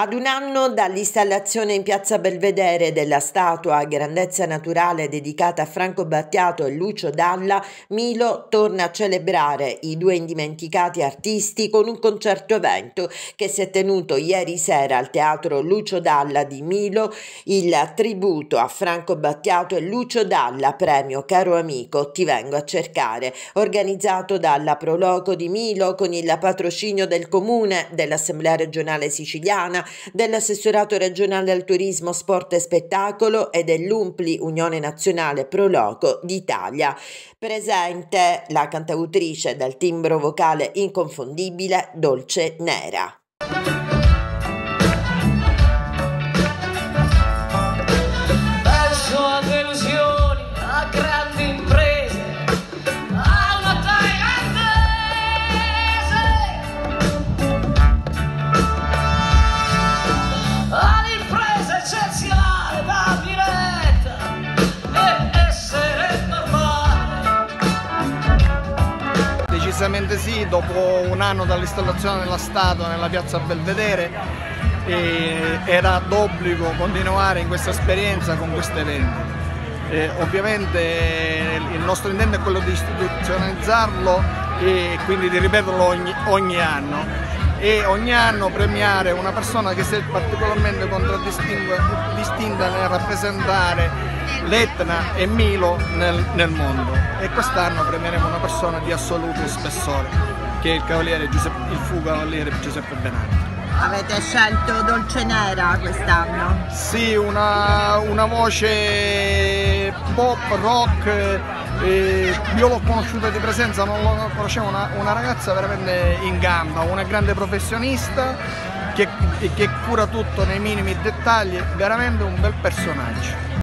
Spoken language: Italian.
Ad un anno dall'installazione in piazza Belvedere della statua a grandezza naturale dedicata a Franco Battiato e Lucio Dalla, Milo torna a celebrare i due indimenticati artisti con un concerto evento che si è tenuto ieri sera al teatro Lucio Dalla di Milo, il tributo a Franco Battiato e Lucio Dalla, premio Caro Amico Ti vengo a cercare, organizzato dalla Proloco di Milo con il patrocinio del comune, dell'Assemblea regionale siciliana, dell'assessorato regionale al turismo, sport e spettacolo e dell'UMPLI Unione Nazionale Pro Loco d'Italia. Presente la cantautrice dal timbro vocale inconfondibile Dolce Nera. Decisamente sì, dopo un anno dall'installazione della statua nella piazza Belvedere era d'obbligo continuare in questa esperienza con questo evento. Eh, ovviamente il nostro intento è quello di istituzionalizzarlo e quindi di ripeterlo ogni, ogni anno e ogni anno premiare una persona che si è particolarmente contraddistinta nel rappresentare l'Etna e Milo nel, nel mondo e quest'anno premieremo una persona di assoluto spessore che è il, cavaliere Giuseppe, il fu cavaliere Giuseppe Benanti. Avete scelto Dolce Nera quest'anno? Sì, una, una, voce pop, rock, eh, io l'ho conosciuta di presenza, non lo conoscevo, una, una ragazza veramente in gamba, una grande professionista che, che cura tutto nei minimi dettagli, veramente un bel personaggio.